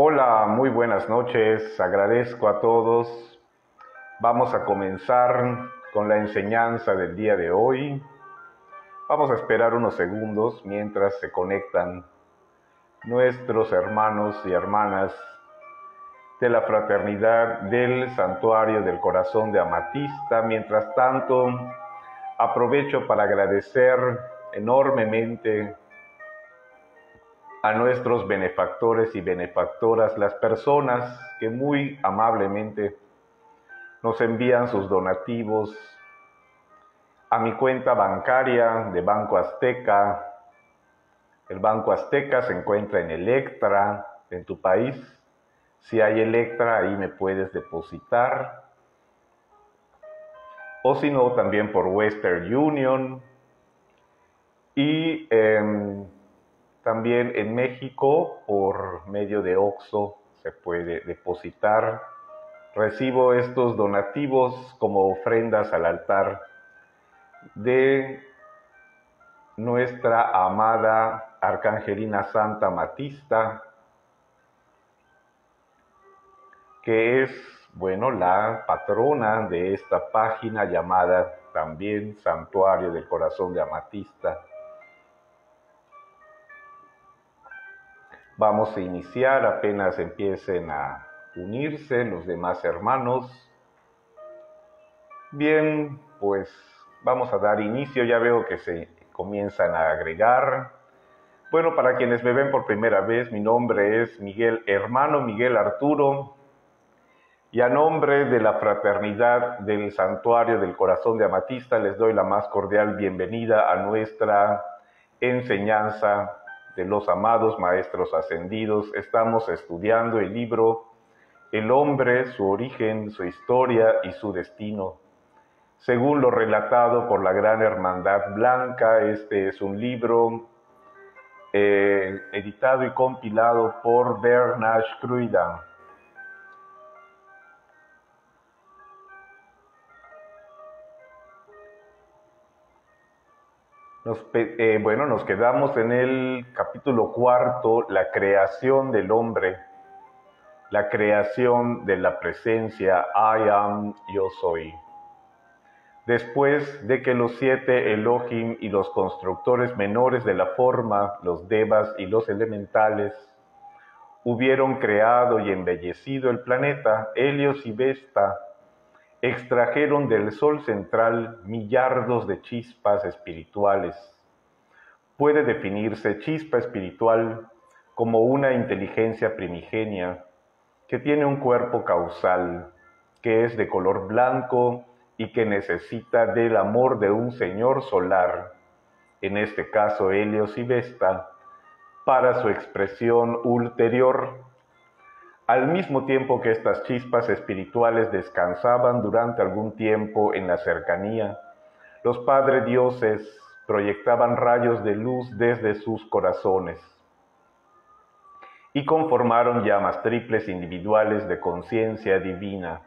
Hola, muy buenas noches. Agradezco a todos. Vamos a comenzar con la enseñanza del día de hoy. Vamos a esperar unos segundos mientras se conectan nuestros hermanos y hermanas de la fraternidad del santuario del corazón de Amatista. Mientras tanto, aprovecho para agradecer enormemente a nuestros benefactores y benefactoras, las personas que muy amablemente nos envían sus donativos a mi cuenta bancaria de Banco Azteca. El Banco Azteca se encuentra en Electra, en tu país. Si hay Electra, ahí me puedes depositar. O si no, también por Western Union. Y em, también en México, por medio de OXO, se puede depositar. Recibo estos donativos como ofrendas al altar de nuestra amada Arcangelina Santa Matista, que es, bueno, la patrona de esta página llamada también Santuario del Corazón de Amatista. Vamos a iniciar apenas empiecen a unirse los demás hermanos. Bien, pues vamos a dar inicio. Ya veo que se comienzan a agregar. Bueno, para quienes me ven por primera vez, mi nombre es Miguel, hermano Miguel Arturo, y a nombre de la fraternidad del Santuario del Corazón de Amatista les doy la más cordial bienvenida a nuestra enseñanza de los amados maestros ascendidos, estamos estudiando el libro El hombre, su origen, su historia y su destino. Según lo relatado por la Gran Hermandad Blanca, este es un libro eh, editado y compilado por Bernard Kruida. Eh, bueno, nos quedamos en el capítulo cuarto, la creación del hombre, la creación de la presencia, I am, yo soy. Después de que los siete Elohim y los constructores menores de la forma, los devas y los elementales, hubieron creado y embellecido el planeta, Helios y Vesta extrajeron del Sol central millardos de chispas espirituales. Puede definirse chispa espiritual como una inteligencia primigenia que tiene un cuerpo causal, que es de color blanco y que necesita del amor de un Señor solar, en este caso Helios y Vesta, para su expresión ulterior al mismo tiempo que estas chispas espirituales descansaban durante algún tiempo en la cercanía, los padres dioses proyectaban rayos de luz desde sus corazones y conformaron llamas triples individuales de conciencia divina.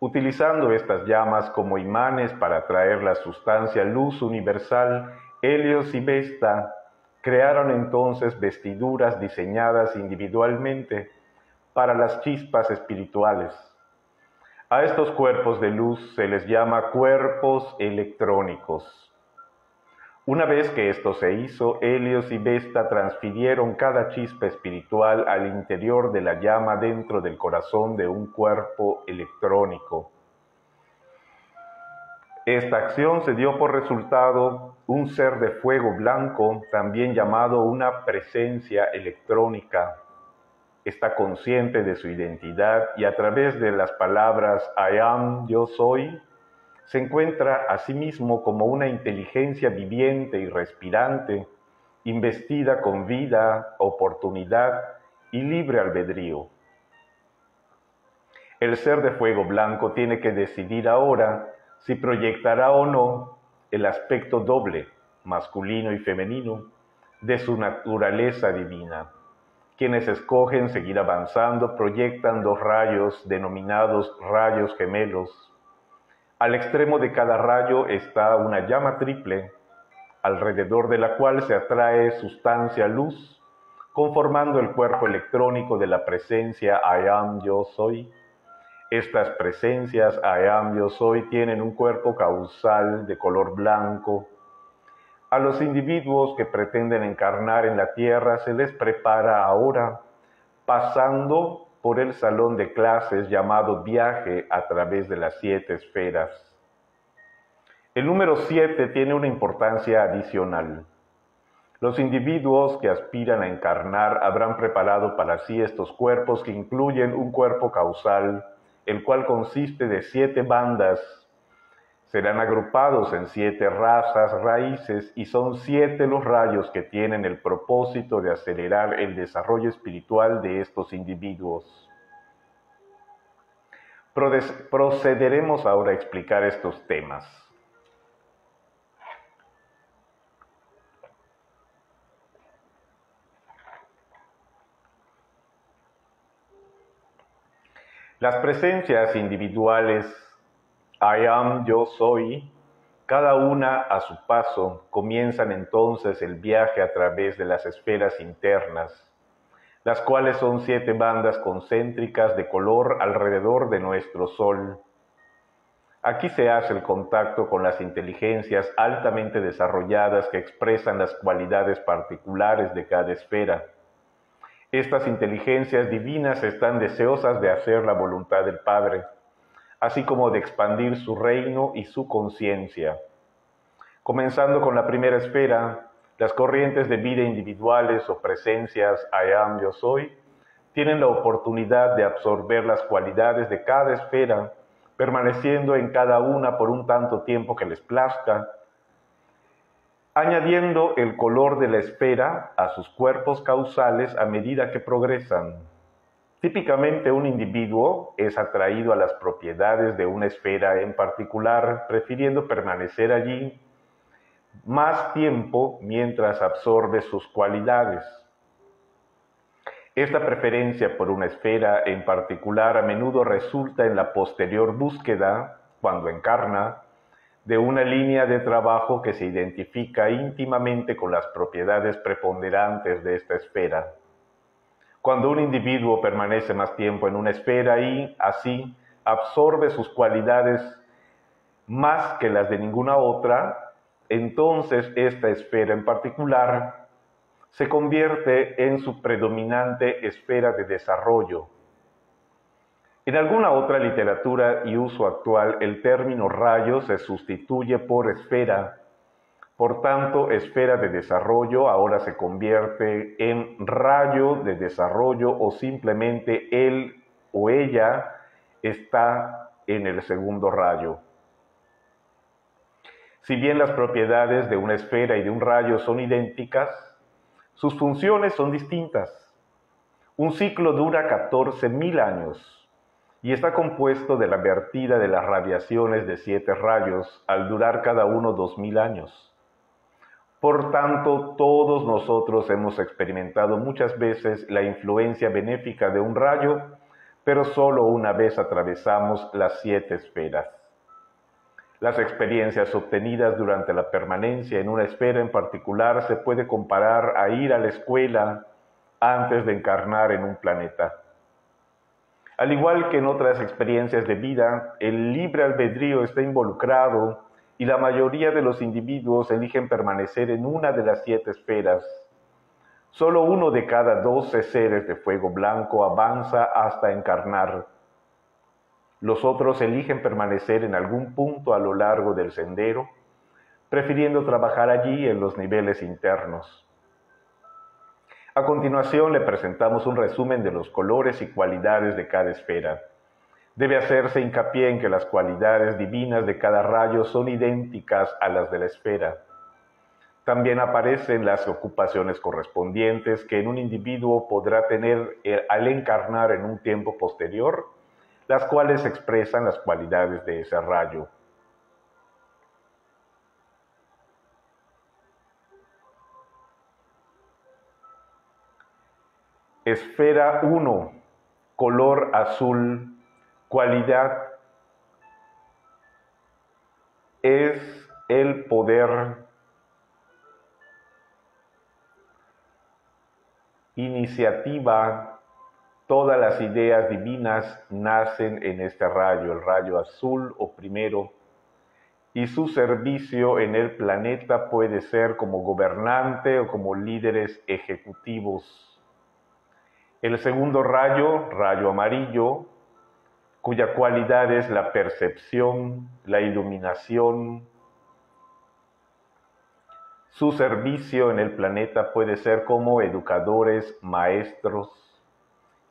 Utilizando estas llamas como imanes para atraer la sustancia luz universal, Helios y Vesta crearon entonces vestiduras diseñadas individualmente para las chispas espirituales. A estos cuerpos de luz se les llama cuerpos electrónicos. Una vez que esto se hizo, Helios y Vesta transfirieron cada chispa espiritual al interior de la llama dentro del corazón de un cuerpo electrónico. Esta acción se dio por resultado un ser de fuego blanco, también llamado una presencia electrónica, está consciente de su identidad y a través de las palabras I am, yo soy, se encuentra a sí mismo como una inteligencia viviente y respirante, investida con vida, oportunidad y libre albedrío. El ser de fuego blanco tiene que decidir ahora si proyectará o no el aspecto doble, masculino y femenino, de su naturaleza divina. Quienes escogen seguir avanzando proyectan dos rayos denominados rayos gemelos. Al extremo de cada rayo está una llama triple, alrededor de la cual se atrae sustancia luz, conformando el cuerpo electrónico de la presencia I am yo soy. Estas presencias I am yo soy tienen un cuerpo causal de color blanco. A los individuos que pretenden encarnar en la tierra se les prepara ahora, pasando por el salón de clases llamado viaje a través de las siete esferas. El número siete tiene una importancia adicional. Los individuos que aspiran a encarnar habrán preparado para sí estos cuerpos que incluyen un cuerpo causal, el cual consiste de siete bandas. Serán agrupados en siete razas, raíces, y son siete los rayos que tienen el propósito de acelerar el desarrollo espiritual de estos individuos. Procederemos ahora a explicar estos temas. Las presencias individuales, I am, yo soy, cada una a su paso, comienzan entonces el viaje a través de las esferas internas, las cuales son siete bandas concéntricas de color alrededor de nuestro Sol. Aquí se hace el contacto con las inteligencias altamente desarrolladas que expresan las cualidades particulares de cada esfera. Estas inteligencias divinas están deseosas de hacer la voluntad del Padre, así como de expandir su reino y su conciencia. Comenzando con la primera esfera, las corrientes de vida individuales o presencias I am, yo soy, tienen la oportunidad de absorber las cualidades de cada esfera, permaneciendo en cada una por un tanto tiempo que les plazca, añadiendo el color de la esfera a sus cuerpos causales a medida que progresan. Típicamente un individuo es atraído a las propiedades de una esfera en particular, prefiriendo permanecer allí más tiempo mientras absorbe sus cualidades. Esta preferencia por una esfera en particular a menudo resulta en la posterior búsqueda, cuando encarna, de una línea de trabajo que se identifica íntimamente con las propiedades preponderantes de esta esfera. Cuando un individuo permanece más tiempo en una esfera y así absorbe sus cualidades más que las de ninguna otra, entonces esta esfera en particular se convierte en su predominante esfera de desarrollo, en alguna otra literatura y uso actual, el término rayo se sustituye por esfera. Por tanto, esfera de desarrollo ahora se convierte en rayo de desarrollo o simplemente él o ella está en el segundo rayo. Si bien las propiedades de una esfera y de un rayo son idénticas, sus funciones son distintas. Un ciclo dura 14.000 años y está compuesto de la vertida de las radiaciones de siete rayos al durar cada uno dos mil años. Por tanto, todos nosotros hemos experimentado muchas veces la influencia benéfica de un rayo, pero solo una vez atravesamos las siete esferas. Las experiencias obtenidas durante la permanencia en una esfera en particular se puede comparar a ir a la escuela antes de encarnar en un planeta. Al igual que en otras experiencias de vida, el libre albedrío está involucrado y la mayoría de los individuos eligen permanecer en una de las siete esferas. Solo uno de cada doce seres de fuego blanco avanza hasta encarnar. Los otros eligen permanecer en algún punto a lo largo del sendero, prefiriendo trabajar allí en los niveles internos. A continuación le presentamos un resumen de los colores y cualidades de cada esfera. Debe hacerse hincapié en que las cualidades divinas de cada rayo son idénticas a las de la esfera. También aparecen las ocupaciones correspondientes que en un individuo podrá tener eh, al encarnar en un tiempo posterior, las cuales expresan las cualidades de ese rayo. Esfera 1, color azul, es el poder iniciativa, todas las ideas divinas nacen en este rayo, el rayo azul o primero, y su servicio en el planeta puede ser como gobernante o como líderes ejecutivos. El segundo rayo, rayo amarillo, cuya cualidad es la percepción, la iluminación. Su servicio en el planeta puede ser como educadores, maestros,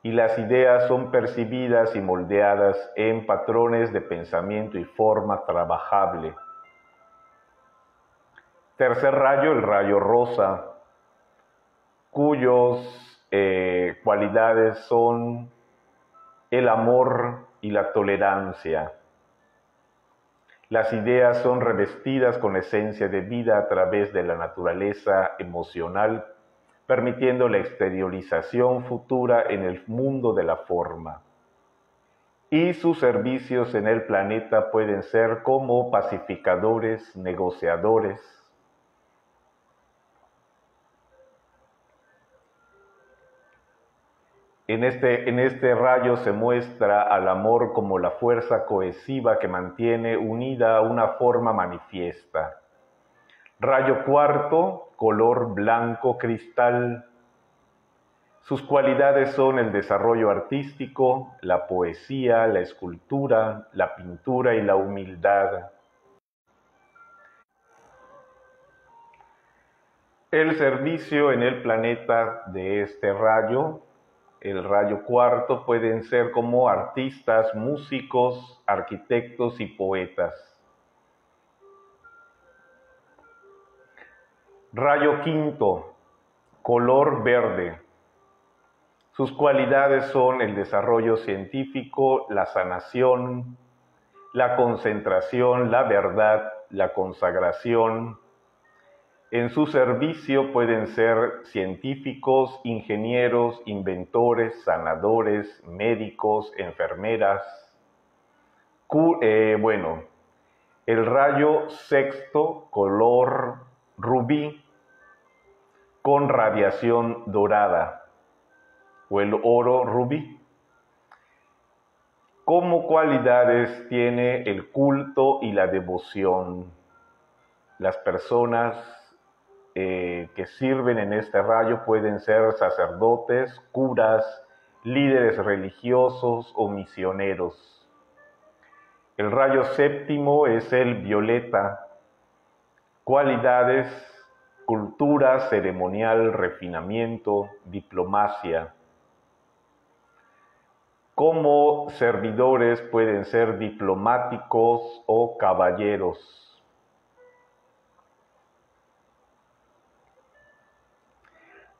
y las ideas son percibidas y moldeadas en patrones de pensamiento y forma trabajable. Tercer rayo, el rayo rosa, cuyos eh, cualidades son el amor y la tolerancia. Las ideas son revestidas con esencia de vida a través de la naturaleza emocional, permitiendo la exteriorización futura en el mundo de la forma. Y sus servicios en el planeta pueden ser como pacificadores, negociadores, En este, en este rayo se muestra al amor como la fuerza cohesiva que mantiene unida una forma manifiesta. Rayo cuarto, color blanco cristal. Sus cualidades son el desarrollo artístico, la poesía, la escultura, la pintura y la humildad. El servicio en el planeta de este rayo el rayo cuarto pueden ser como artistas, músicos, arquitectos y poetas. Rayo quinto, color verde. Sus cualidades son el desarrollo científico, la sanación, la concentración, la verdad, la consagración, en su servicio pueden ser científicos, ingenieros, inventores, sanadores, médicos, enfermeras. Eh, bueno, el rayo sexto, color rubí, con radiación dorada, o el oro rubí. ¿Cómo cualidades tiene el culto y la devoción? Las personas eh, que sirven en este rayo pueden ser sacerdotes, curas, líderes religiosos o misioneros. El rayo séptimo es el violeta, cualidades, cultura, ceremonial, refinamiento, diplomacia. Como servidores pueden ser diplomáticos o caballeros.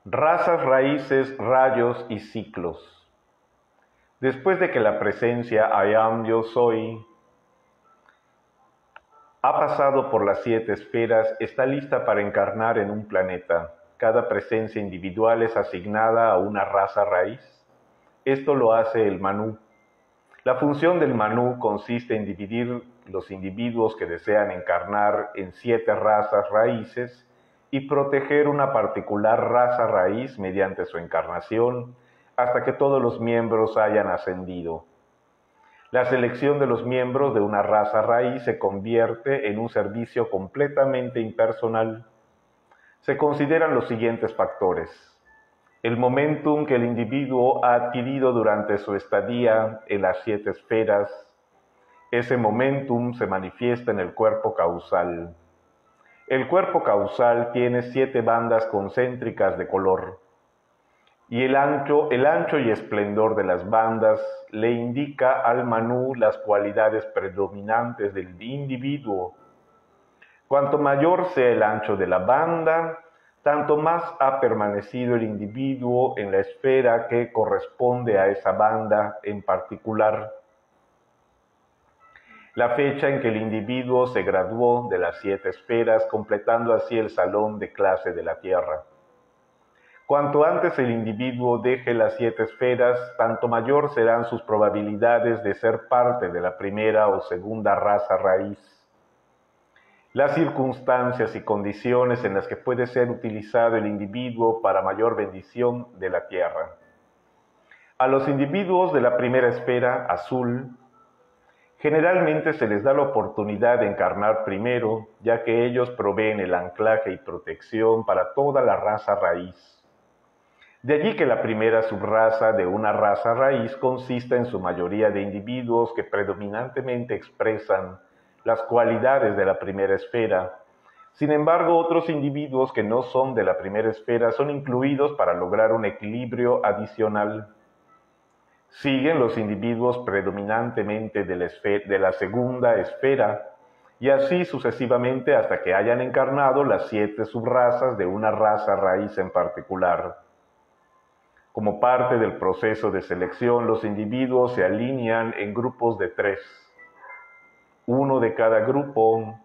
Razas, raíces, rayos y ciclos. Después de que la presencia I am, yo soy, ha pasado por las siete esferas, está lista para encarnar en un planeta. Cada presencia individual es asignada a una raza raíz. Esto lo hace el Manú. La función del Manú consiste en dividir los individuos que desean encarnar en siete razas raíces y proteger una particular raza raíz mediante su encarnación hasta que todos los miembros hayan ascendido. La selección de los miembros de una raza raíz se convierte en un servicio completamente impersonal. Se consideran los siguientes factores. El momentum que el individuo ha adquirido durante su estadía en las siete esferas. Ese momentum se manifiesta en el cuerpo causal el cuerpo causal tiene siete bandas concéntricas de color y el ancho, el ancho y esplendor de las bandas le indica al manú las cualidades predominantes del individuo. Cuanto mayor sea el ancho de la banda, tanto más ha permanecido el individuo en la esfera que corresponde a esa banda en particular la fecha en que el individuo se graduó de las siete esferas, completando así el salón de clase de la Tierra. Cuanto antes el individuo deje las siete esferas, tanto mayor serán sus probabilidades de ser parte de la primera o segunda raza raíz. las circunstancias y condiciones en las que puede ser utilizado el individuo para mayor bendición de la tierra. A los individuos de la primera esfera, azul, generalmente se les da la oportunidad de encarnar primero, ya que ellos proveen el anclaje y protección para toda la raza raíz. De allí que la primera subraza de una raza raíz consista en su mayoría de individuos que predominantemente expresan las cualidades de la primera esfera. Sin embargo, otros individuos que no son de la primera esfera son incluidos para lograr un equilibrio adicional. Siguen los individuos predominantemente de la, de la segunda esfera y así sucesivamente hasta que hayan encarnado las siete subrazas de una raza raíz en particular. Como parte del proceso de selección, los individuos se alinean en grupos de tres uno de cada grupo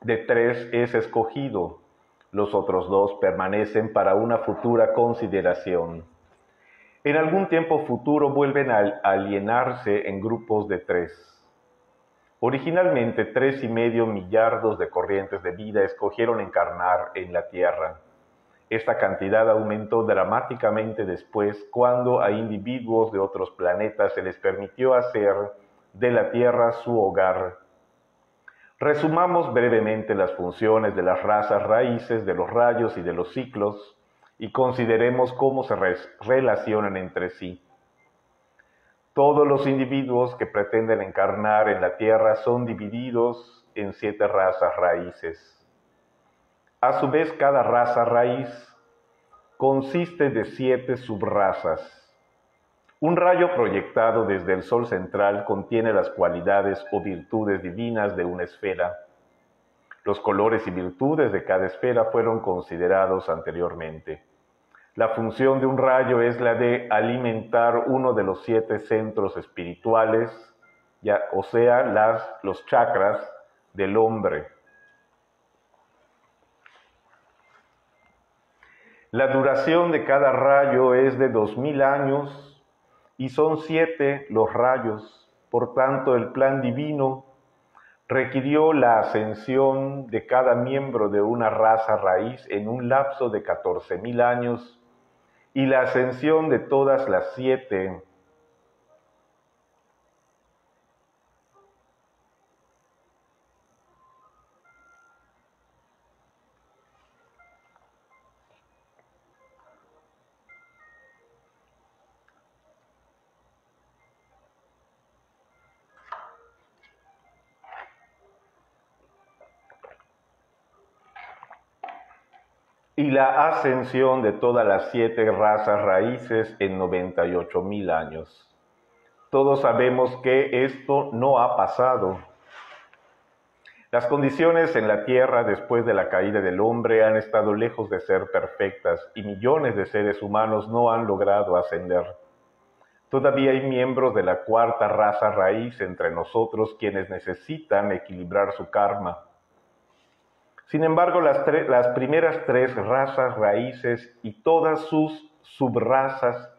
de tres es escogido, los otros dos permanecen para una futura consideración. En algún tiempo futuro vuelven a alienarse en grupos de tres. Originalmente tres y medio millardos de corrientes de vida escogieron encarnar en la Tierra. Esta cantidad aumentó dramáticamente después cuando a individuos de otros planetas se les permitió hacer de la tierra su hogar. Resumamos brevemente las funciones de las razas raíces de los rayos y de los ciclos y consideremos cómo se relacionan entre sí. Todos los individuos que pretenden encarnar en la tierra son divididos en siete razas raíces. A su vez, cada raza raíz consiste de siete subrazas un rayo proyectado desde el Sol central contiene las cualidades o virtudes divinas de una esfera. Los colores y virtudes de cada esfera fueron considerados anteriormente. La función de un rayo es la de alimentar uno de los siete centros espirituales, ya, o sea, las, los chakras del hombre. La duración de cada rayo es de dos mil años y son siete los rayos. Por tanto, el plan divino requirió la ascensión de cada miembro de una raza raíz en un lapso de catorce mil años y la ascensión de todas las siete y la ascensión de todas las siete razas raíces en 98 mil años. Todos sabemos que esto no ha pasado. Las condiciones en la Tierra después de la caída del hombre han estado lejos de ser perfectas y millones de seres humanos no han logrado ascender. Todavía hay miembros de la cuarta raza raíz entre nosotros quienes necesitan equilibrar su karma sin embargo, las, las primeras tres razas raíces y todas sus subrazas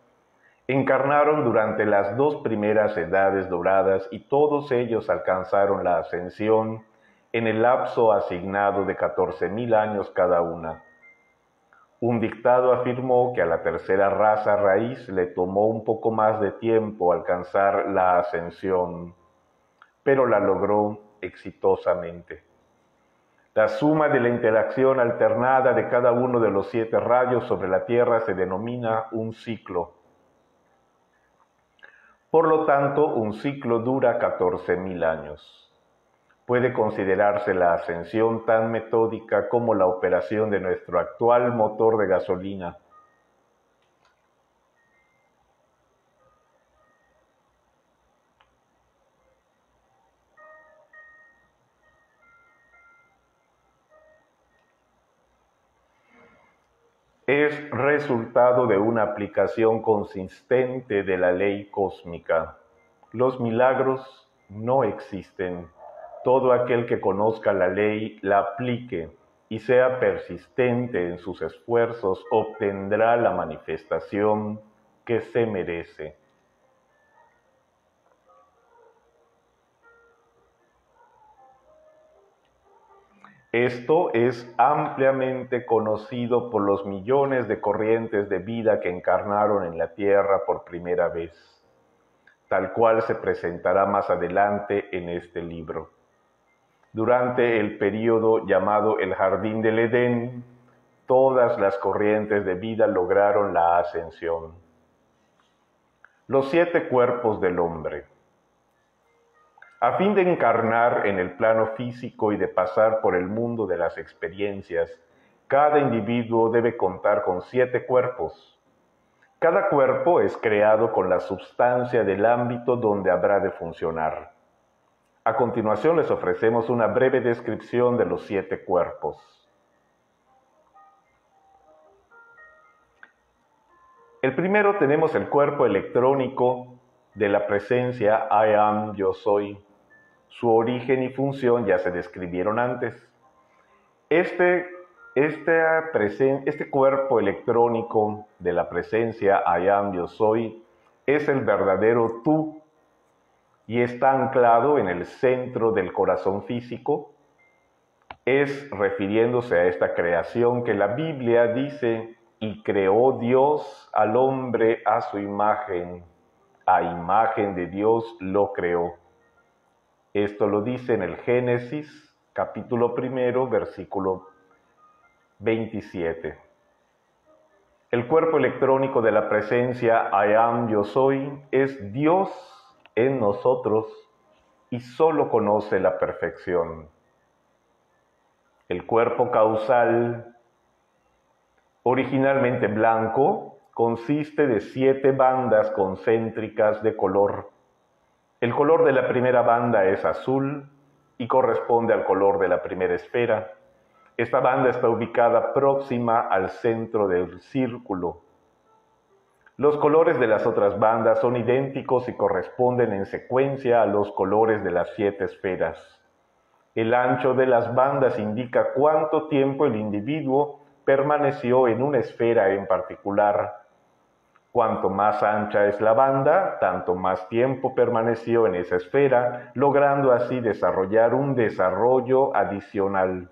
encarnaron durante las dos primeras edades doradas y todos ellos alcanzaron la ascensión en el lapso asignado de 14.000 años cada una. Un dictado afirmó que a la tercera raza raíz le tomó un poco más de tiempo alcanzar la ascensión, pero la logró exitosamente. La suma de la interacción alternada de cada uno de los siete rayos sobre la Tierra se denomina un ciclo. Por lo tanto, un ciclo dura 14.000 años. Puede considerarse la ascensión tan metódica como la operación de nuestro actual motor de gasolina es resultado de una aplicación consistente de la ley cósmica. Los milagros no existen. Todo aquel que conozca la ley, la aplique y sea persistente en sus esfuerzos, obtendrá la manifestación que se merece. Esto es ampliamente conocido por los millones de corrientes de vida que encarnaron en la Tierra por primera vez, tal cual se presentará más adelante en este libro. Durante el período llamado el Jardín del Edén, todas las corrientes de vida lograron la ascensión. Los siete cuerpos del hombre. A fin de encarnar en el plano físico y de pasar por el mundo de las experiencias, cada individuo debe contar con siete cuerpos. Cada cuerpo es creado con la substancia del ámbito donde habrá de funcionar. A continuación les ofrecemos una breve descripción de los siete cuerpos. El primero tenemos el cuerpo electrónico de la presencia I am, yo soy, su origen y función ya se describieron antes. Este, este, este cuerpo electrónico de la presencia I am, yo soy, es el verdadero tú y está anclado en el centro del corazón físico. Es refiriéndose a esta creación que la Biblia dice, y creó Dios al hombre a su imagen, a imagen de Dios lo creó. Esto lo dice en el Génesis capítulo primero, versículo 27. El cuerpo electrónico de la presencia I am, yo soy, es Dios en nosotros y solo conoce la perfección. El cuerpo causal, originalmente blanco, consiste de siete bandas concéntricas de color el color de la primera banda es azul y corresponde al color de la primera esfera. Esta banda está ubicada próxima al centro del círculo. Los colores de las otras bandas son idénticos y corresponden en secuencia a los colores de las siete esferas. El ancho de las bandas indica cuánto tiempo el individuo permaneció en una esfera en particular. Cuanto más ancha es la banda, tanto más tiempo permaneció en esa esfera, logrando así desarrollar un desarrollo adicional.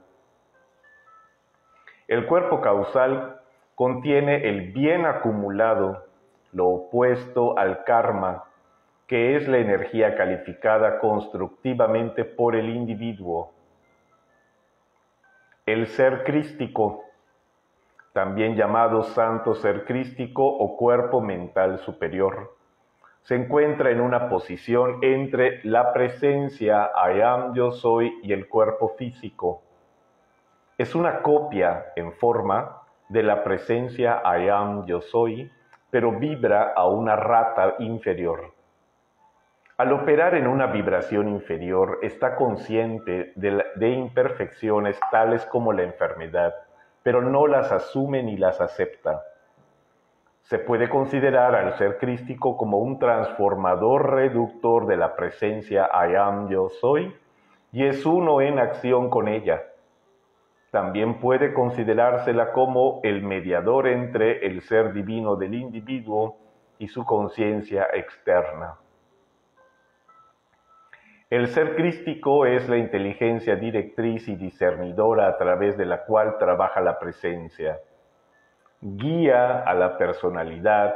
El cuerpo causal contiene el bien acumulado, lo opuesto al karma, que es la energía calificada constructivamente por el individuo. El ser crístico también llamado santo ser crístico o cuerpo mental superior. Se encuentra en una posición entre la presencia I am, yo soy y el cuerpo físico. Es una copia en forma de la presencia I am, yo soy, pero vibra a una rata inferior. Al operar en una vibración inferior, está consciente de, de imperfecciones tales como la enfermedad, pero no las asume ni las acepta. Se puede considerar al ser crístico como un transformador reductor de la presencia I am, yo soy, y es uno en acción con ella. También puede considerársela como el mediador entre el ser divino del individuo y su conciencia externa. El ser crístico es la inteligencia directriz y discernidora a través de la cual trabaja la presencia. Guía a la personalidad,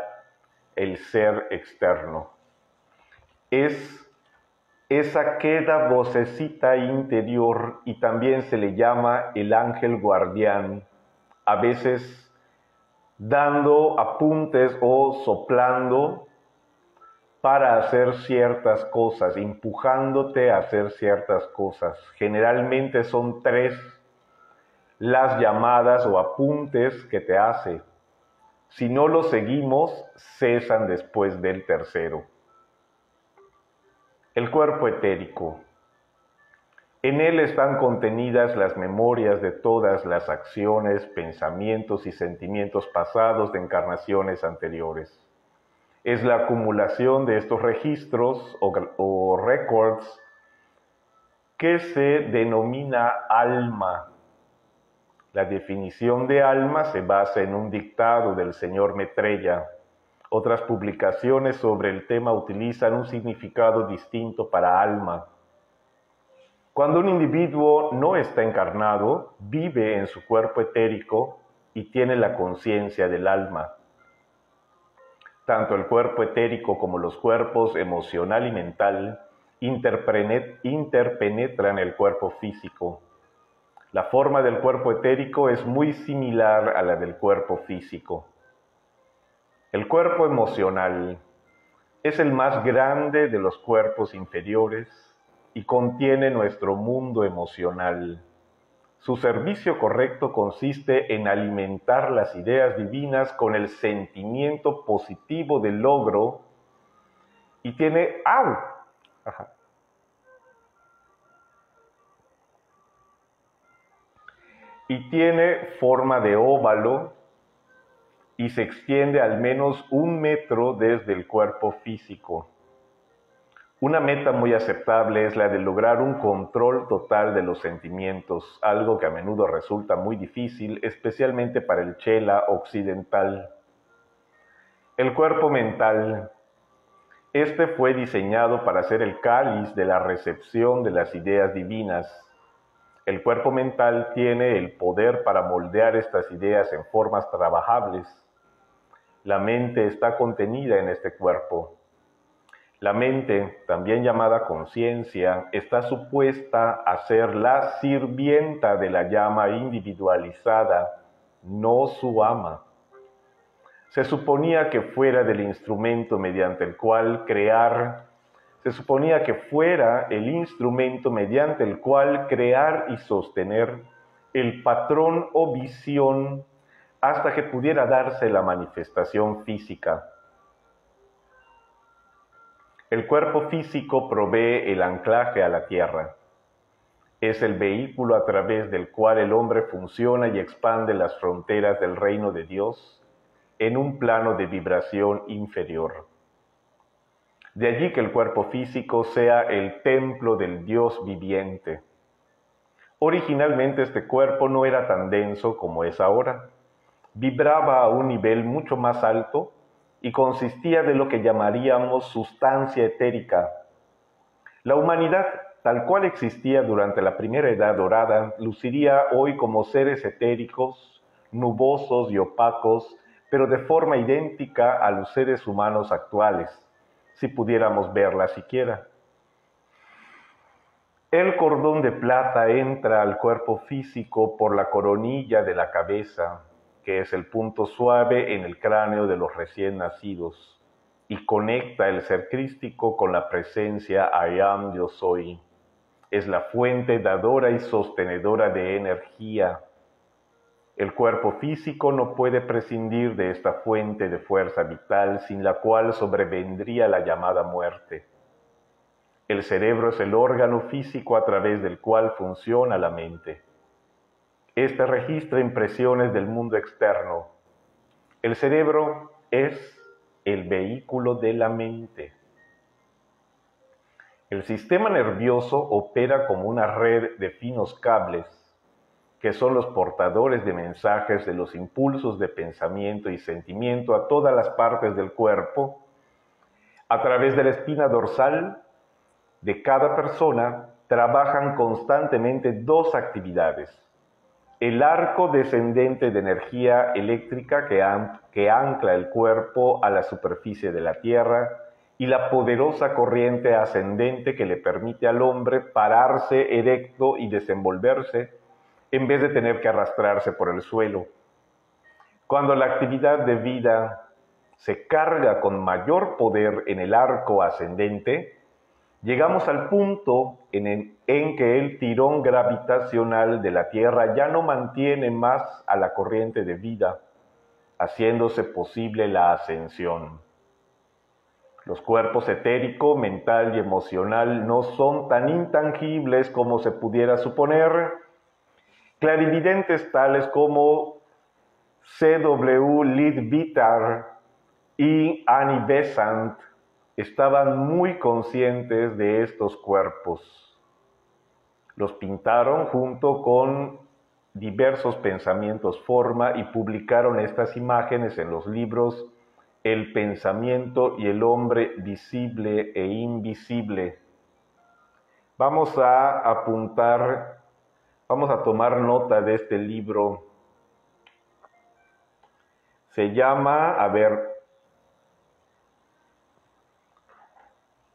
el ser externo. Es esa queda vocecita interior y también se le llama el ángel guardián, a veces dando apuntes o soplando para hacer ciertas cosas, empujándote a hacer ciertas cosas. Generalmente son tres las llamadas o apuntes que te hace. Si no los seguimos, cesan después del tercero. El cuerpo etérico. En él están contenidas las memorias de todas las acciones, pensamientos y sentimientos pasados de encarnaciones anteriores es la acumulación de estos registros o, records que se denomina alma. La definición de alma se basa en un dictado del señor Metrella. Otras publicaciones sobre el tema utilizan un significado distinto para alma. Cuando un individuo no está encarnado, vive en su cuerpo etérico y tiene la conciencia del alma. Tanto el cuerpo etérico como los cuerpos emocional y mental interpenetran el cuerpo físico. La forma del cuerpo etérico es muy similar a la del cuerpo físico. El cuerpo emocional es el más grande de los cuerpos inferiores y contiene nuestro mundo emocional. Su servicio correcto consiste en alimentar las ideas divinas con el sentimiento positivo de logro y tiene ¡au! Y tiene forma de óvalo y se extiende al menos un metro desde el cuerpo físico. Una meta muy aceptable es la de lograr un control total de los sentimientos, algo que a menudo resulta muy difícil, especialmente para el chela occidental. El cuerpo mental. Este fue diseñado para ser el cáliz de la recepción de las ideas divinas. El cuerpo mental tiene el poder para moldear estas ideas en formas trabajables. La mente está contenida en este cuerpo. La mente, también llamada conciencia, está supuesta a ser la sirvienta de la llama individualizada, no su ama. Se suponía que fuera del instrumento mediante el cual crear, se suponía que fuera el instrumento mediante el cual crear y sostener el patrón o visión hasta que pudiera darse la manifestación física. El cuerpo físico provee el anclaje a la tierra. Es el vehículo a través del cual el hombre funciona y expande las fronteras del reino de Dios en un plano de vibración inferior. De allí que el cuerpo físico sea el templo del Dios viviente. Originalmente este cuerpo no era tan denso como es ahora. Vibraba a un nivel mucho más alto y consistía de lo que llamaríamos sustancia etérica. La humanidad, tal cual existía durante la primera edad dorada, luciría hoy como seres etéricos, nubosos y opacos, pero de forma idéntica a los seres humanos actuales, si pudiéramos verla siquiera. El cordón de plata entra al cuerpo físico por la coronilla de la cabeza, que es el punto suave en el cráneo de los recién nacidos, y conecta el ser crístico con la presencia I am, yo soy. Es la fuente dadora y sostenedora de energía. El cuerpo físico no puede prescindir de esta fuente de fuerza vital sin la cual sobrevendría la llamada muerte. El cerebro es el órgano físico a través del cual funciona la mente. Este registra impresiones del mundo externo. El cerebro es el vehículo de la mente. El sistema nervioso opera como una red de finos cables que son los portadores de mensajes de los impulsos de pensamiento y sentimiento a todas las partes del cuerpo. A través de la espina dorsal de cada persona trabajan constantemente dos actividades el arco descendente de energía eléctrica que, ancla el cuerpo a la superficie de la Tierra y la poderosa corriente ascendente que le permite al hombre pararse erecto y desenvolverse en vez de tener que arrastrarse por el suelo. Cuando la actividad de vida se carga con mayor poder en el arco ascendente, llegamos al punto en, que el tirón gravitacional de la Tierra ya no mantiene más a la corriente de vida, haciéndose posible la ascensión. Los cuerpos etérico, mental y emocional no son tan intangibles como se pudiera suponer. Clarividentes tales como C.W. Leadbeater y Annie Besant estaban muy conscientes de estos cuerpos. Los pintaron junto con diversos pensamientos forma y publicaron estas imágenes en los libros El pensamiento y el hombre visible e invisible. Vamos a apuntar, vamos a tomar nota de este libro. Se llama, a ver,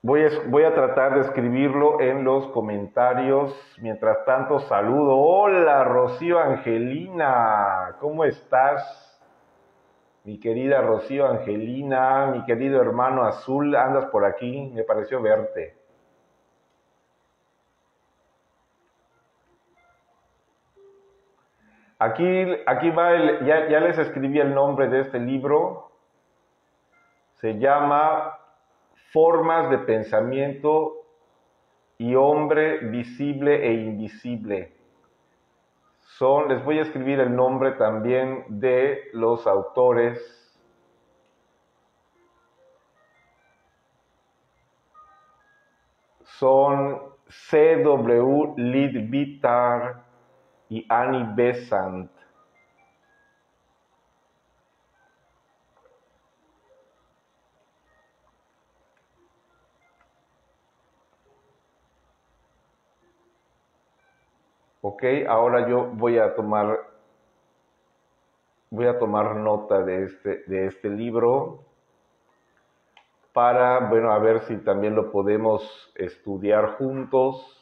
Voy a, voy a, tratar de escribirlo en los comentarios. Mientras tanto, saludo. Hola, Rocío Angelina. ¿Cómo estás? Mi querida Rocío Angelina, mi querido hermano Azul, andas por aquí. Me pareció verte. Aquí, aquí va el, ya, ya les escribí el nombre de este libro. Se llama formas de pensamiento y hombre visible e invisible. Son, les voy a escribir el nombre también de los autores. Son C.W. Lidvitar y Annie Besant. Ok, ahora yo voy a tomar, voy a tomar nota de este, de este libro para, bueno, a ver si también lo podemos estudiar juntos.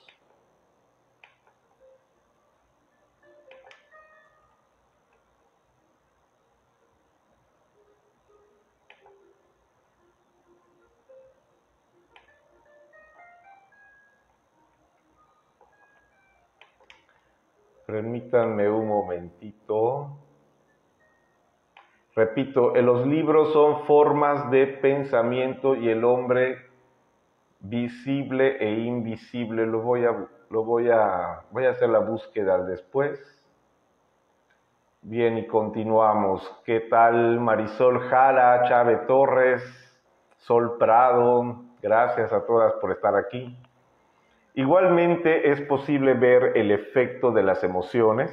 Permítanme un momentito. Repito, los libros son formas de pensamiento y el hombre visible e invisible. Lo voy a, lo voy a, voy a hacer la búsqueda después. Bien, y continuamos. ¿Qué tal Marisol Jara, Chávez Torres, Sol Prado? Gracias a todas por estar aquí. Igualmente es posible ver el efecto de las emociones.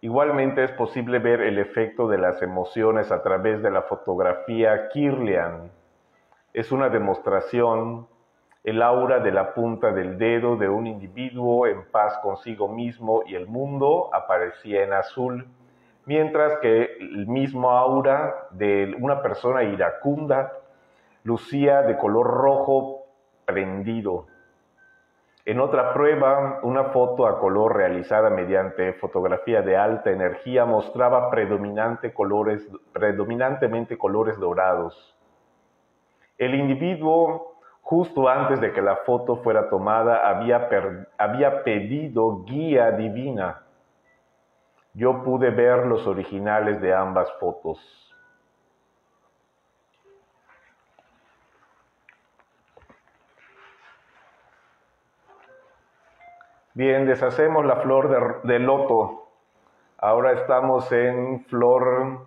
Igualmente es posible ver el efecto de las emociones a través de la fotografía Kirlian. Es una demostración, el aura de la punta del dedo de un individuo en paz consigo mismo y el mundo aparecía en azul, mientras que el mismo aura de una persona iracunda lucía de color rojo prendido. En otra prueba, una foto a color realizada mediante fotografía de alta energía mostraba predominante colores, predominantemente colores dorados. El individuo, justo antes de que la foto fuera tomada, había, había pedido guía divina. Yo pude ver los originales de ambas fotos. Bien, deshacemos la flor de, loto. Ahora estamos en flor,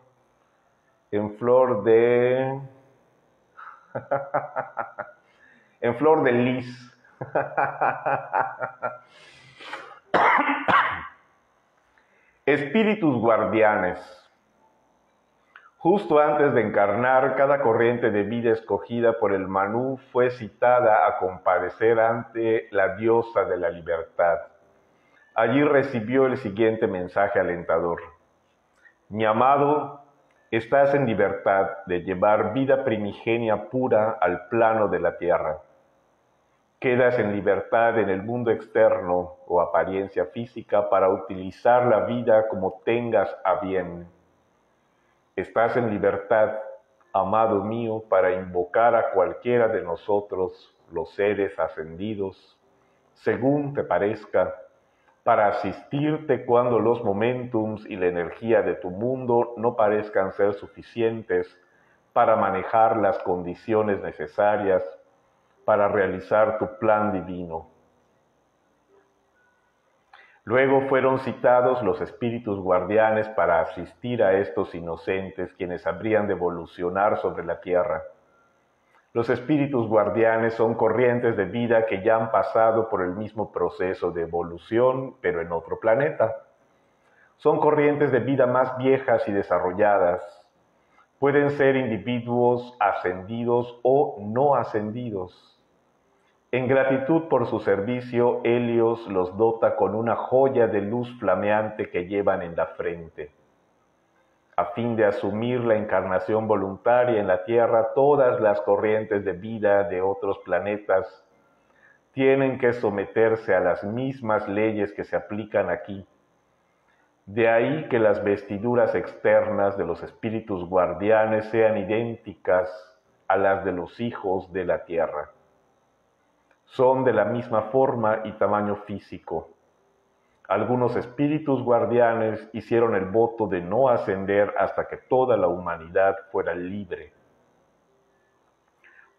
en flor de, en flor de lis. Espíritus guardianes. Justo antes de encarnar, cada corriente de vida escogida por el Manú fue citada a comparecer ante la diosa de la libertad. Allí recibió el siguiente mensaje alentador. Mi amado, estás en libertad de llevar vida primigenia pura al plano de la tierra. Quedas en libertad en el mundo externo o apariencia física para utilizar la vida como tengas a bien Estás en libertad, amado mío, para invocar a cualquiera de nosotros, los seres ascendidos, según te parezca, para asistirte cuando los momentums y la energía de tu mundo no parezcan ser suficientes para manejar las condiciones necesarias para realizar tu plan divino. Luego fueron citados los espíritus guardianes para asistir a estos inocentes quienes habrían de evolucionar sobre la tierra. Los espíritus guardianes son corrientes de vida que ya han pasado por el mismo proceso de evolución, pero en otro planeta. Son corrientes de vida más viejas y desarrolladas. Pueden ser individuos ascendidos o no ascendidos En gratitud por su servicio, Helios los dota con una joya de luz flameante que llevan en la frente. A fin de asumir la encarnación voluntaria en la Tierra, todas las corrientes de vida de otros planetas tienen que someterse a las mismas leyes que se aplican aquí. De ahí que las vestiduras externas de los espíritus guardianes sean idénticas a las de los hijos de la Tierra son de la misma forma y tamaño físico. Algunos espíritus guardianes hicieron el voto de no ascender hasta que toda la humanidad fuera libre.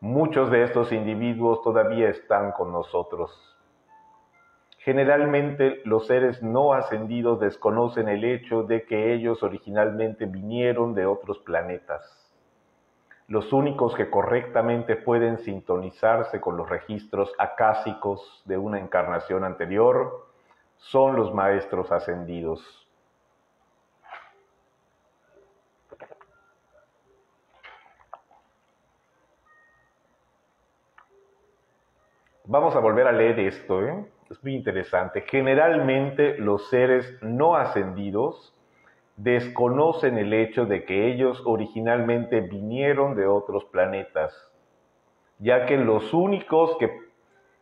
Muchos de estos individuos todavía están con nosotros. Generalmente los seres no ascendidos desconocen el hecho de que ellos originalmente vinieron de otros planetas los únicos que correctamente pueden sintonizarse con los registros acásicos de una encarnación anterior son los maestros ascendidos. Vamos a volver a leer esto, ¿eh? es muy interesante. Generalmente los seres no ascendidos desconocen el hecho de que ellos originalmente vinieron de otros planetas, ya que los únicos que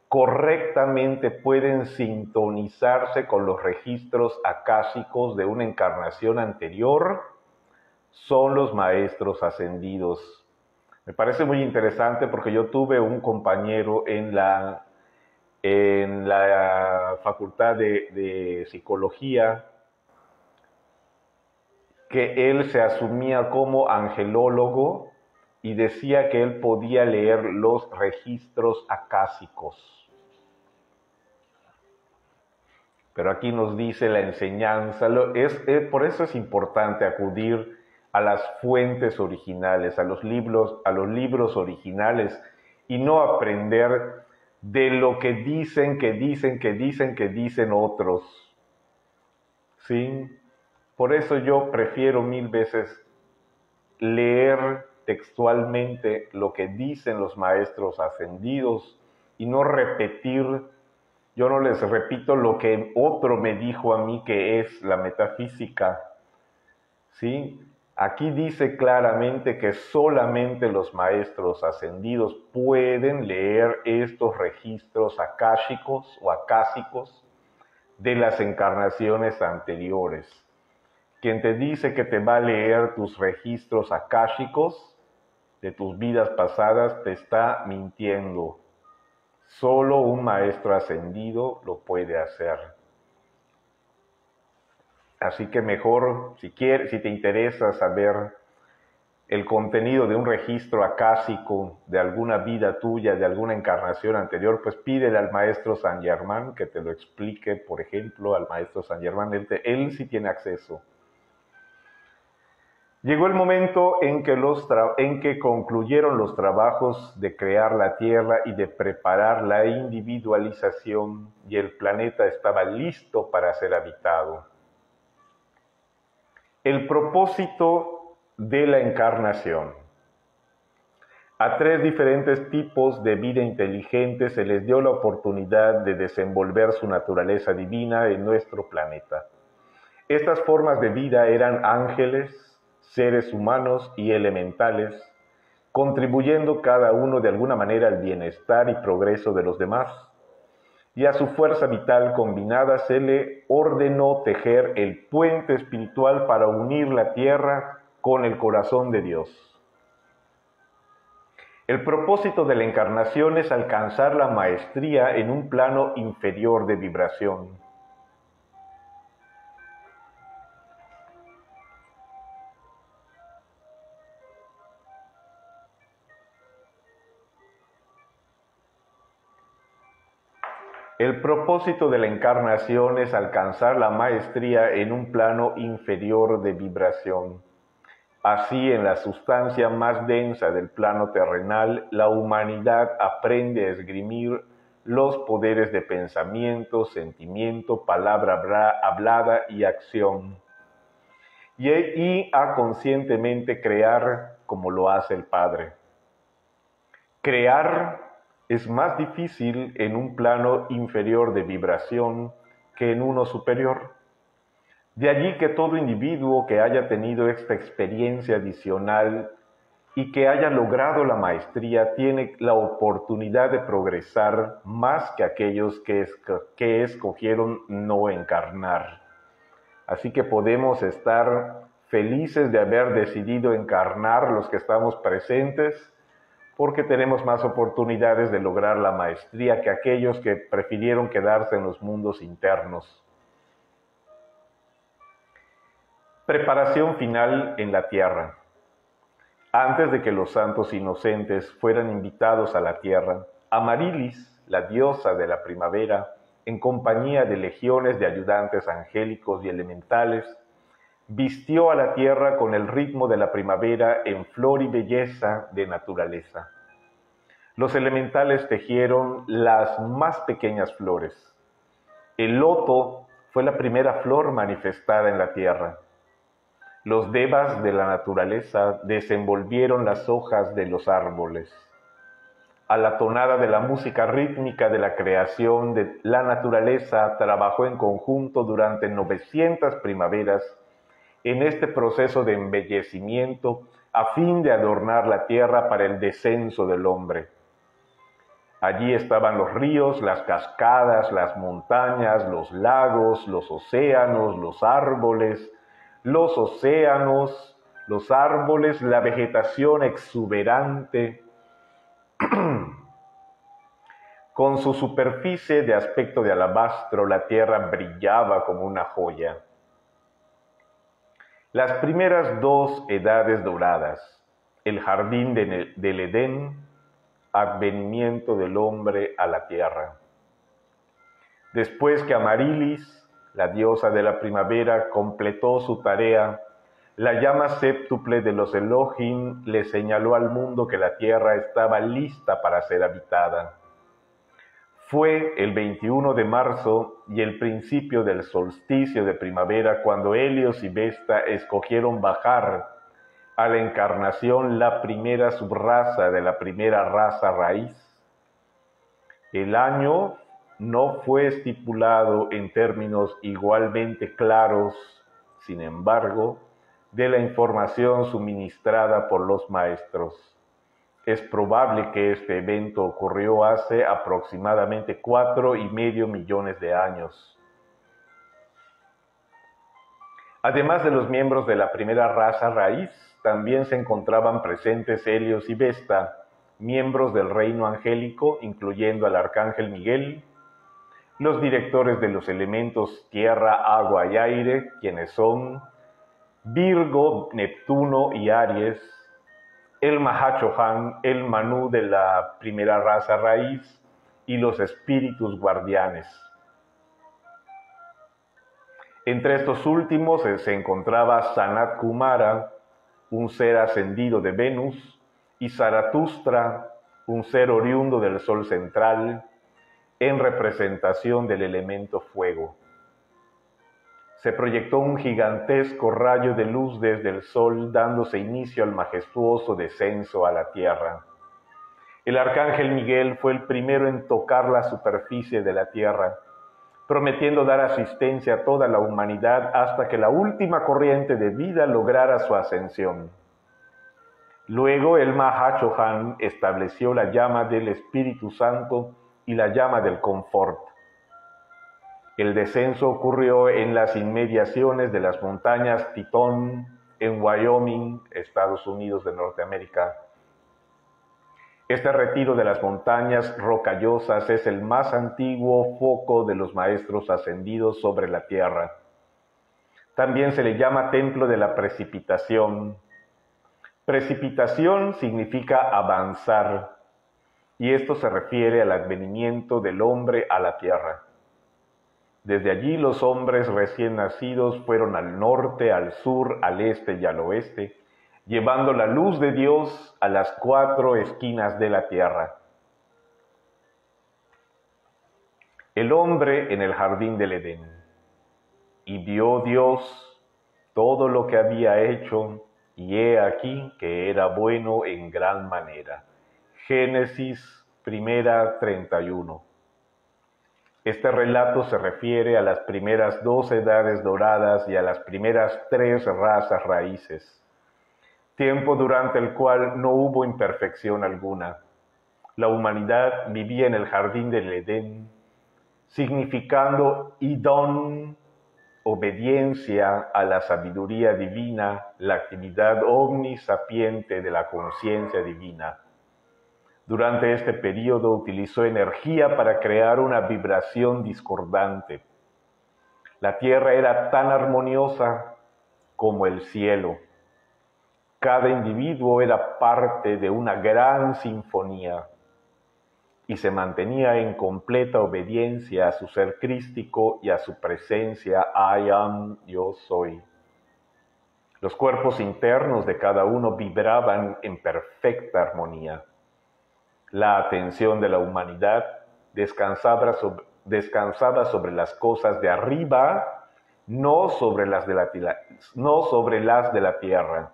correctamente pueden sintonizarse con los registros acásicos de una encarnación anterior son los maestros ascendidos. Me parece muy interesante porque yo tuve un compañero en la, en la facultad de, de psicología que él se asumía como angelólogo y decía que él podía leer los registros acásicos. Pero aquí nos dice la enseñanza, es, por eso es importante acudir a las fuentes originales, a los libros, a los libros originales y no aprender de lo que dicen, que dicen, que dicen, que dicen otros. ¿Sí? Por eso yo prefiero mil veces leer textualmente lo que dicen los maestros ascendidos y no repetir, yo no les repito lo que otro me dijo a mí que es la metafísica. ¿Sí? Aquí dice claramente que solamente los maestros ascendidos pueden leer estos registros akáshicos o acásicos de las encarnaciones anteriores. Quien te dice que te va a leer tus registros akáshicos de tus vidas pasadas te está mintiendo. Solo un maestro ascendido lo puede hacer. Así que mejor, si, quieres, si te interesa saber el contenido de un registro acásico de alguna vida tuya, de alguna encarnación anterior, pues pídele al maestro San Germán que te lo explique, por ejemplo, al maestro San Germán, él, él sí tiene acceso. Llegó el momento en que, los en que concluyeron los trabajos de crear la Tierra y de preparar la individualización y el planeta estaba listo para ser habitado. El propósito de la encarnación. A tres diferentes tipos de vida inteligente se les dio la oportunidad de desenvolver su naturaleza divina en nuestro planeta. Estas formas de vida eran ángeles, seres humanos y elementales, contribuyendo cada uno de alguna manera al bienestar y progreso de los demás. Y a su fuerza vital combinada se le ordenó tejer el puente espiritual para unir la tierra con el corazón de Dios. El propósito de la encarnación es alcanzar la maestría en un plano inferior de vibración El propósito de la encarnación es alcanzar la maestría en un plano inferior de vibración. Así, en la sustancia más densa del plano terrenal, la humanidad aprende a esgrimir los poderes de pensamiento, sentimiento, palabra hablada y acción, y a conscientemente crear como lo hace el Padre. Crear es más difícil en un plano inferior de vibración que en uno superior. De allí que todo individuo que haya tenido esta experiencia adicional y que haya logrado la maestría tiene la oportunidad de progresar más que aquellos que, que escogieron no encarnar. Así que podemos estar felices de haber decidido encarnar los que estamos presentes porque tenemos más oportunidades de lograr la maestría que aquellos que prefirieron quedarse en los mundos internos. Preparación final en la tierra. Antes de que los santos inocentes fueran invitados a la tierra, Amarilis, la diosa de la primavera, en compañía de legiones de ayudantes angélicos y elementales, vistió a la tierra con el ritmo de la primavera en flor y belleza de naturaleza. Los elementales tejieron las más pequeñas flores. El loto fue la primera flor manifestada en la tierra. Los devas de la naturaleza desenvolvieron las hojas de los árboles. A la tonada de la música rítmica de la creación de la naturaleza trabajó en conjunto durante 900 primaveras en este proceso de embellecimiento a fin de adornar la tierra para el descenso del hombre. Allí estaban los ríos, las cascadas, las montañas, los lagos, los océanos, los árboles, los océanos, los árboles, la vegetación exuberante, con su superficie de aspecto de alabastro, la tierra brillaba como una joya. Las primeras dos edades doradas, el jardín del Edén, advenimiento del hombre a la tierra. Después que Amarilis, la diosa de la primavera, completó su tarea. La llama séptuple de los Elohim le señaló al mundo que la tierra estaba lista para ser habitada. Fue el 21 de marzo y el principio del solsticio de primavera cuando Helios y Vesta escogieron bajar a la encarnación la primera subraza de la primera raza raíz. El año no fue estipulado en términos igualmente claros, sin embargo, de la información suministrada por los maestros. Es probable que este evento ocurrió hace aproximadamente cuatro y medio millones de años. Además de los miembros de la primera raza raíz, también se encontraban presentes Helios y Vesta, miembros del reino angélico, incluyendo al arcángel Miguel, los directores de los elementos tierra, agua y aire, quienes son Virgo, Neptuno y Aries, el Mahachohan, el Manú de la primera raza raíz y los espíritus guardianes. Entre estos últimos se encontraba Sanat Kumara, un ser ascendido de Venus, y Zaratustra, un ser oriundo del Sol central, en representación del elemento fuego. Se proyectó un gigantesco rayo de luz desde el sol dándose inicio al majestuoso descenso a la tierra. El arcángel Miguel fue el primero en tocar la superficie de la tierra, prometiendo dar asistencia a toda la humanidad hasta que la última corriente de vida lograra su ascensión. Luego el Mahachohan estableció la llama del Espíritu Santo y la llama del confort. El descenso ocurrió en las inmediaciones de las montañas Titón, en Wyoming, Estados Unidos de Norteamérica. Este retiro de las montañas rocallosas es el más antiguo foco de los maestros ascendidos sobre la tierra. También se le llama templo de la precipitación. Precipitación significa avanzar, y esto se refiere al advenimiento del hombre a la tierra. Desde allí los hombres recién nacidos fueron al norte, al sur, al este y al oeste, llevando la luz de Dios a las cuatro esquinas de la tierra. El hombre en el jardín del Edén. Y vio Dios todo lo que había hecho, y he aquí que era bueno en gran manera. Génesis primera 31. Este relato se refiere a las primeras dos edades doradas y a las primeras tres razas raíces, tiempo durante el cual no hubo imperfección alguna. La humanidad vivía en el jardín del Edén, significando idón obediencia a la sabiduría divina, la actividad omnisapiente de la conciencia divina. Durante este periodo utilizó energía para crear una vibración discordante. La tierra era tan armoniosa como el cielo. Cada individuo era parte de una gran sinfonía y se mantenía en completa obediencia a su ser crístico y a su presencia, I am, yo soy. Los cuerpos internos de cada uno vibraban en perfecta armonía. La atención de la humanidad descansaba sobre, las cosas de arriba, no sobre las de la, no sobre las de la tierra.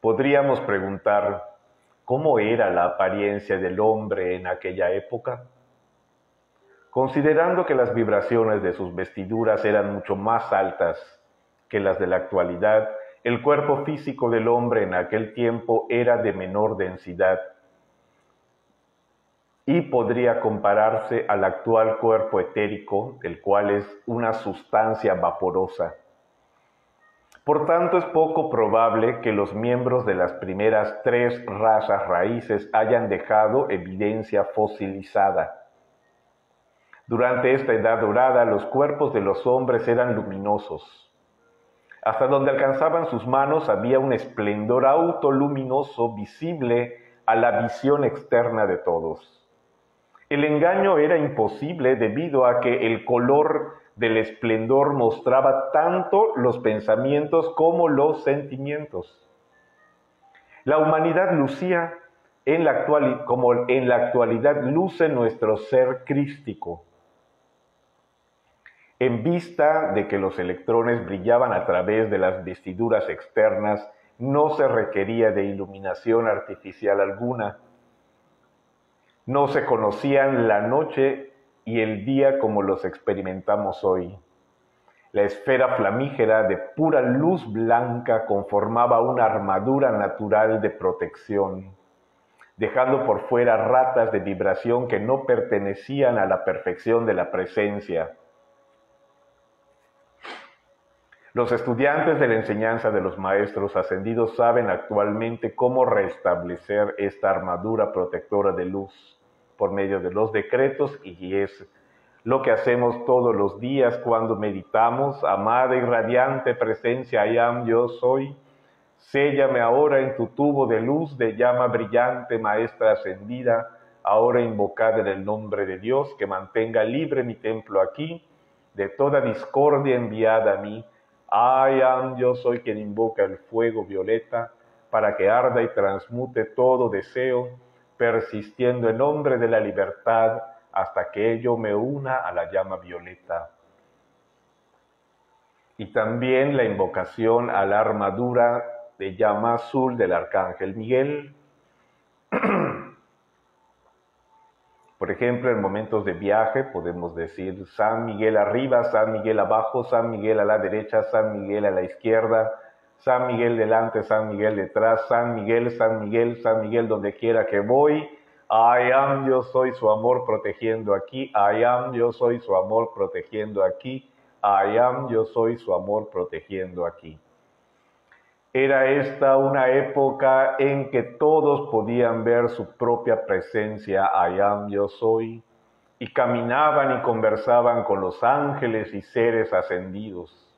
Podríamos preguntar, ¿Cómo era la apariencia del hombre en aquella época? Considerando que las vibraciones de sus vestiduras eran mucho más altas que las de la actualidad, el cuerpo físico del hombre en aquel tiempo era de menor densidad y podría compararse al actual cuerpo etérico, el cual es una sustancia vaporosa. Por tanto, es poco probable que los miembros de las primeras tres razas raíces hayan dejado evidencia fosilizada. Durante esta edad dorada, los cuerpos de los hombres eran luminosos. Hasta donde alcanzaban sus manos había un esplendor autoluminoso visible a la visión externa de todos. El engaño era imposible debido a que el color del esplendor mostraba tanto los pensamientos como los sentimientos. La humanidad lucía en la como en la actualidad luce nuestro ser crístico. En vista de que los electrones brillaban a través de las vestiduras externas, no se requería de iluminación artificial alguna. No se conocían la noche y el día como los experimentamos hoy. La esfera flamígera de pura luz blanca conformaba una armadura natural de protección, dejando por fuera ratas de vibración que no pertenecían a la perfección de la presencia. Los estudiantes de la enseñanza de los maestros ascendidos saben actualmente cómo restablecer esta armadura protectora de luz por medio de los decretos y es lo que hacemos todos los días cuando meditamos, amada y radiante presencia am yo soy, séllame ahora en tu tubo de luz de llama brillante, maestra ascendida, ahora invocada en el nombre de Dios, que mantenga libre mi templo aquí de toda discordia enviada a mí. I am yo soy quien invoca el fuego violeta para que arda y transmute todo deseo persistiendo en nombre de la libertad hasta que ello me una a la llama violeta. Y también la invocación a la armadura de llama azul del arcángel Miguel. Por ejemplo, en momentos de viaje podemos decir San Miguel arriba, San Miguel abajo, San Miguel a la derecha, San Miguel a la izquierda, San Miguel delante, San Miguel detrás, San Miguel, San Miguel, San Miguel donde quiera que voy. I am, yo soy su amor protegiendo aquí. I am, yo soy su amor protegiendo aquí. I am, yo soy su amor protegiendo aquí. Era esta una época en que todos podían ver su propia presencia, I am, yo soy, y caminaban y conversaban con los ángeles y seres ascendidos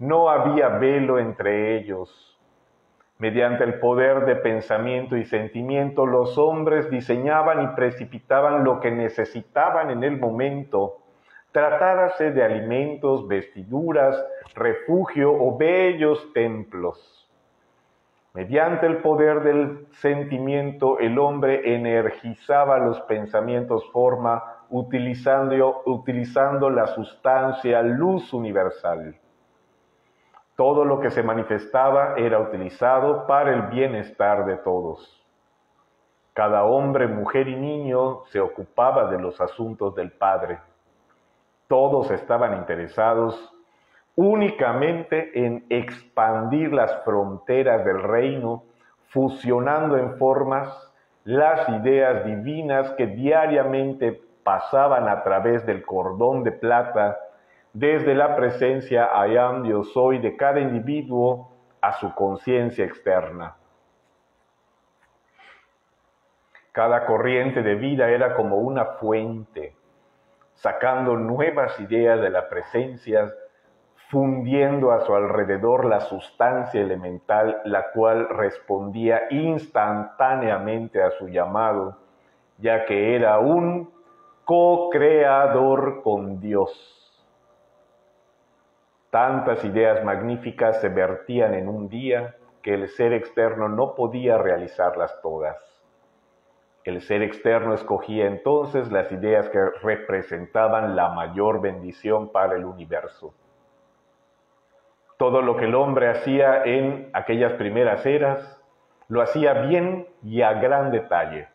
no había velo entre ellos. Mediante el poder de pensamiento y sentimiento, los hombres diseñaban y precipitaban lo que necesitaban en el momento, tratárase de alimentos, vestiduras, refugio o bellos templos. Mediante el poder del sentimiento, el hombre energizaba los pensamientos forma utilizando, utilizando la sustancia luz universal. Todo lo que se manifestaba era utilizado para el bienestar de todos. Cada hombre, mujer y niño se ocupaba de los asuntos del Padre. Todos estaban interesados únicamente en expandir las fronteras del reino, fusionando en formas las ideas divinas que diariamente pasaban a través del cordón de plata desde la presencia I am, soy de cada individuo a su conciencia externa. Cada corriente de vida era como una fuente, sacando nuevas ideas de la presencia, fundiendo a su alrededor la sustancia elemental, la cual respondía instantáneamente a su llamado, ya que era un co-creador con Dios. Tantas ideas magníficas se vertían en un día que el ser externo no podía realizarlas todas. El ser externo escogía entonces las ideas que representaban la mayor bendición para el universo. Todo lo que el hombre hacía en aquellas primeras eras, lo hacía bien y a gran detalle.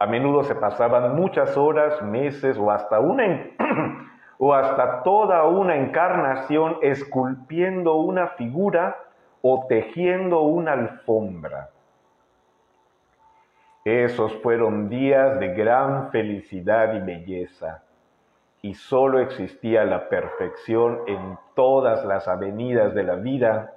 A menudo se pasaban muchas horas, meses o hasta una o hasta toda una encarnación esculpiendo una figura o tejiendo una alfombra. Esos fueron días de gran felicidad y belleza y solo existía la perfección en todas las avenidas de la vida,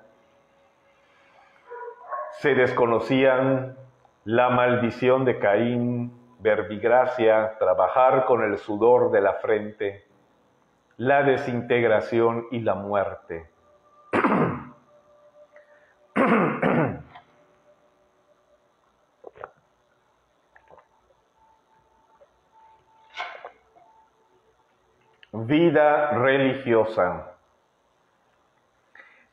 se desconocían la maldición de Caín, verbigracia, trabajar con el sudor de la frente, la desintegración y la muerte. Vida religiosa.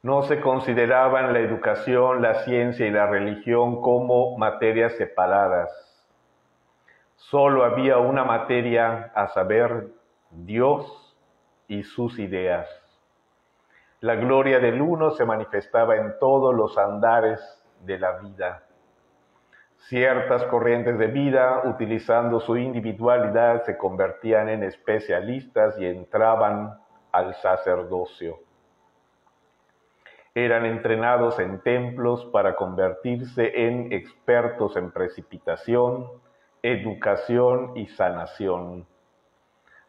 No se consideraban la educación, la ciencia y la religión como materias separadas. Solo había una materia, a saber, Dios y sus ideas. La gloria del uno se manifestaba en todos los andares de la vida. Ciertas corrientes de vida, utilizando su individualidad, se convertían en especialistas y entraban al sacerdocio. Eran entrenados en templos para convertirse en expertos en precipitación, educación y sanación.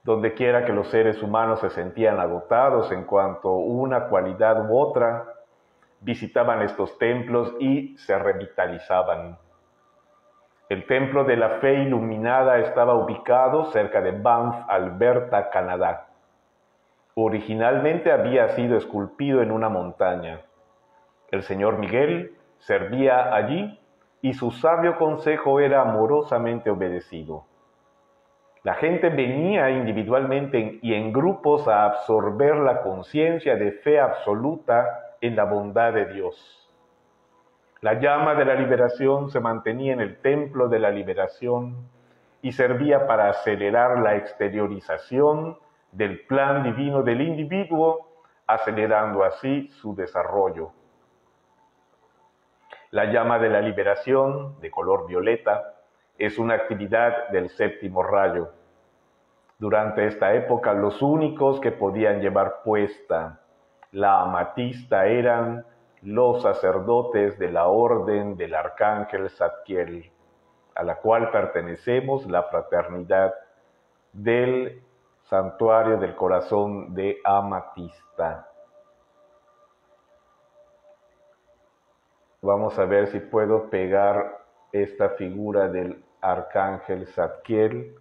Donde quiera que los seres humanos se sentían agotados en cuanto una cualidad u otra, visitaban estos templos y se revitalizaban. El Templo de la Fe Iluminada estaba ubicado cerca de Banff, Alberta, Canadá. Originalmente había sido esculpido en una montaña. El señor Miguel servía allí y su sabio consejo era amorosamente obedecido. La gente venía individualmente y en grupos a absorber la conciencia de fe absoluta en la bondad de Dios. La llama de la liberación se mantenía en el templo de la liberación y servía para acelerar la exteriorización del plan divino del individuo, acelerando así su desarrollo. La llama de la liberación, de color violeta, es una actividad del séptimo rayo. Durante esta época los únicos que podían llevar puesta la amatista eran los sacerdotes de la orden del arcángel Zadkiel, a la cual pertenecemos la fraternidad del santuario del corazón de Amatista. Vamos a ver si puedo pegar esta figura del arcángel Zadkiel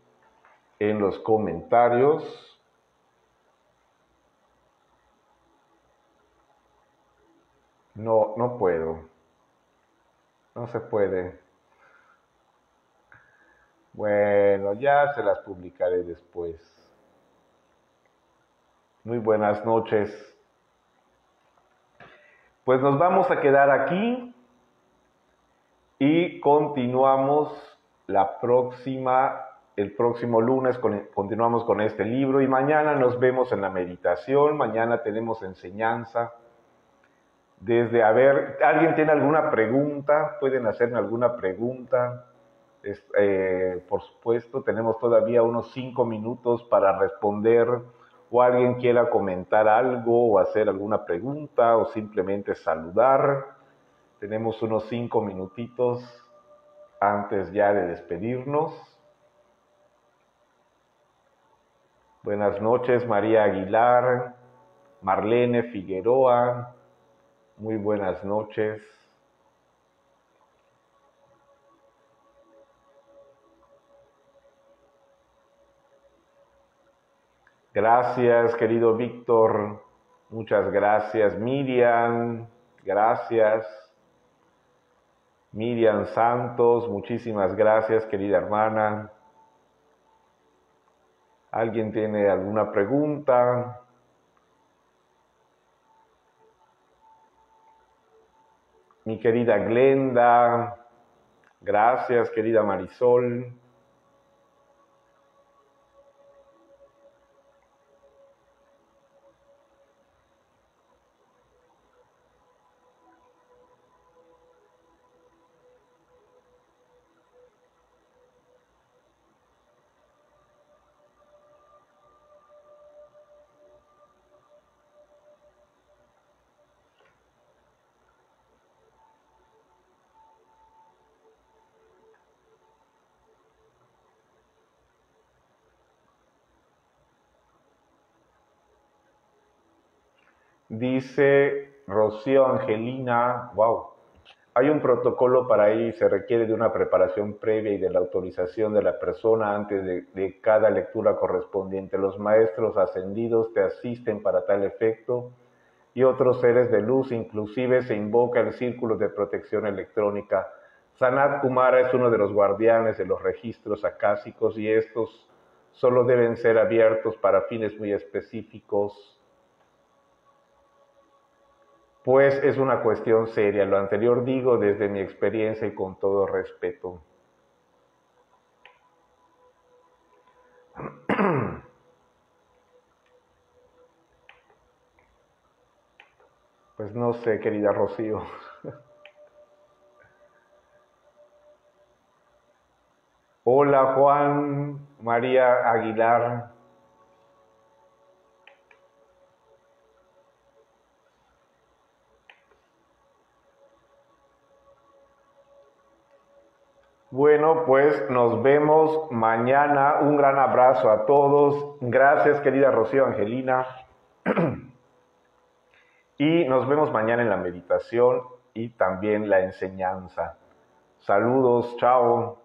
en los comentarios. No, no puedo. No se puede. Bueno, ya se las publicaré después. Muy buenas noches. Pues nos vamos a quedar aquí y continuamos la próxima, el próximo lunes, continuamos con este libro y mañana nos vemos en la meditación, mañana tenemos enseñanza desde, a ver, ¿alguien tiene alguna pregunta? ¿Pueden hacerme alguna pregunta? Eh, por supuesto, tenemos todavía unos cinco minutos para responder o alguien quiera comentar algo o hacer alguna pregunta o simplemente saludar. Tenemos unos cinco minutitos antes ya de despedirnos. Buenas noches, María Aguilar, Marlene Figueroa. Muy buenas noches. Gracias, querido Víctor. Muchas gracias, Miriam. Gracias. Miriam Santos, muchísimas gracias, querida hermana. ¿Alguien tiene alguna pregunta? Mi querida Glenda, gracias, querida Marisol. Dice Rocío Angelina, wow, hay un protocolo para ir, se requiere de una preparación previa y de la autorización de la persona antes de, de, cada lectura correspondiente. Los maestros ascendidos te asisten para tal efecto y otros seres de luz, inclusive se invoca el círculo de protección electrónica. Sanat Kumara es uno de los guardianes de los registros acásicos y estos solo deben ser abiertos para fines muy específicos pues es una cuestión seria. Lo anterior digo desde mi experiencia y con todo respeto. Pues no sé, querida Rocío. Hola Juan María Aguilar. Bueno, pues nos vemos mañana. Un gran abrazo a todos. Gracias, querida Rocío Angelina. y nos vemos mañana en la meditación y también la enseñanza. Saludos, chao.